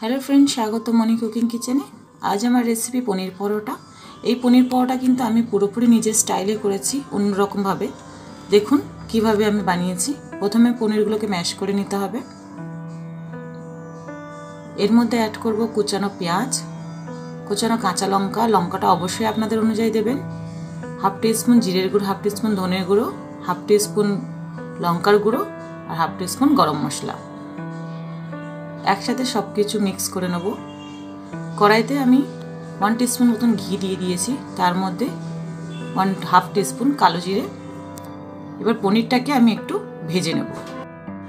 Hello friend স্বাগত মনি cooking কিচেনে আজ আমার রেসিপি পনির পরোটা। এই পনির পরোটা কিন্তু আমি পুরোপুরি নিজের স্টাইলে করেছি অন্যরকমভাবে দেখুন কীভাবে আমি বানিয়েছি। প্রথমে পনিরগুলোকে ম্যাশ করে নিতে হবে। এর মধ্যে অ্যাড করব কুচানো পেঁয়াজ। কুচানো কাঁচা লঙ্কা। লঙ্কাটা অবশ্যই আপনাদের অনুযায়ী দেবেন। হাফ টি স্পুন জিরের গুঁড়ো, হাফ টি স্পুন ধনের গুঁড়ো, হাফ টি স্পুন লঙ্কার গুঁড়ো আর হাফ টি স্পুন গরম মশলা। একসাথে সব কিছু মিক্স করে নেব। কড়াইতে আমি ওয়ান টিস্পুন মতন ঘি দিয়ে দিয়েছি। তার মধ্যে ওয়ান হাফ টিস্পুন কালো জিরে। এবার পনিরটাকে আমি একটু ভেজে নেব।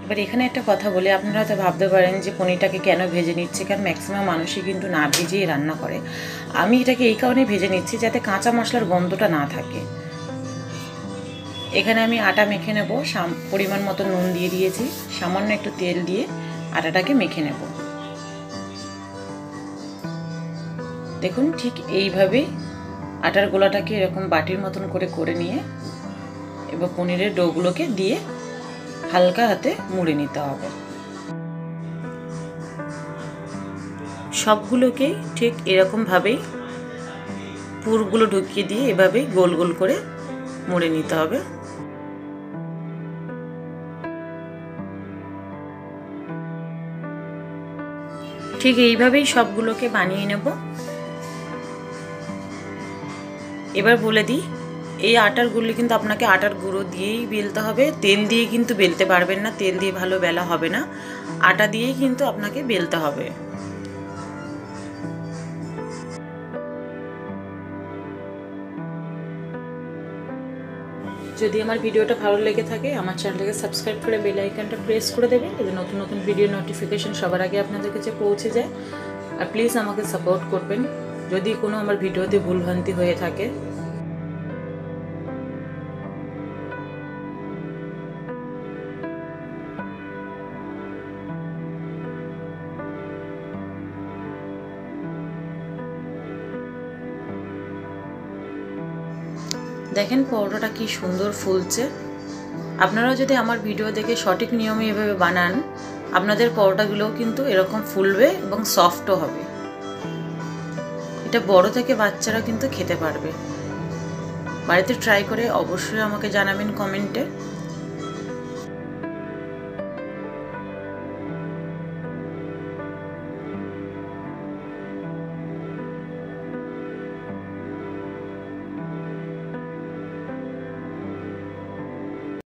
এবার এখানে একটা কথা বলে, আপনারা হয়তো ভাবতে পারেন যে পনিরটাকে কেন ভেজে নিচ্ছে, কারণ ম্যাক্সিমাম মানুষই কিন্তু না ভেজেই রান্না করে। আমি এটাকে এই কারণে ভেজে নিচ্ছি যাতে কাঁচা মশলার গন্ধটা না থাকে। এখানে আমি আটা মেখে নেব পরিমাণ মতো নুন দিয়ে দিয়েছি, সামান্য একটু তেল দিয়ে। আটাটাকে মেখে নেব। দেখুন ঠিক এইভাবেই আটার গোলাটাকে এরকম বাটির মতন করে করে নিয়ে এবার পনিরের ডোগুলোকে দিয়ে হালকা হাতে মুড়ে নিতে হবে। সবগুলোকেই ঠিক এরকমভাবেই পুরগুলো ঢুকিয়ে দিয়ে এভাবেই গোল গোল করে মুড়ে নিতে হবে। ঠিক এইভাবেই সবগুলোকে বানিয়ে নেব। এবার বলে দিই, এই আটার গুলি কিন্তু আপনাকে আটার গুঁড়ো দিয়েই বেলতে হবে। তেল দিয়ে কিন্তু বেলতে পারবেন না, তেল দিয়ে ভালো বেলা হবে না। আটা দিয়েই কিন্তু আপনাকে বেলতে হবে। যদি আমার ভিডিওটা ভালো লেগে থাকে, আমার চ্যানেলটাকে সাবস্ক্রাইব করে বেল আইকনটা প্রেস করে দেবেন যাতে নতুন নতুন ভিডিও নোটিফিকেশন সবার আগে আপনাদের কাছে পৌঁছে যায়। আর প্লিজ আমাকে সাপোর্ট করবেন। যদি কোনো আমার ভিডিওতে ভুলভ্রান্তি হয়ে থাকে দেখেন পরোটাটা কি সুন্দর ফুলছে। আপনারাও যদি আমার ভিডিও দেখে সঠিক নিয়মে এভাবে বানান, আপনাদের পরোটাগুলোও কিন্তু এরকম ফুলবে এবং সফটও হবে। এটা বড় থেকে বাচ্চারা কিন্তু খেতে পারবে। বাড়িতে ট্রাই করে অবশ্যই আমাকে জানাবেন কমেন্টে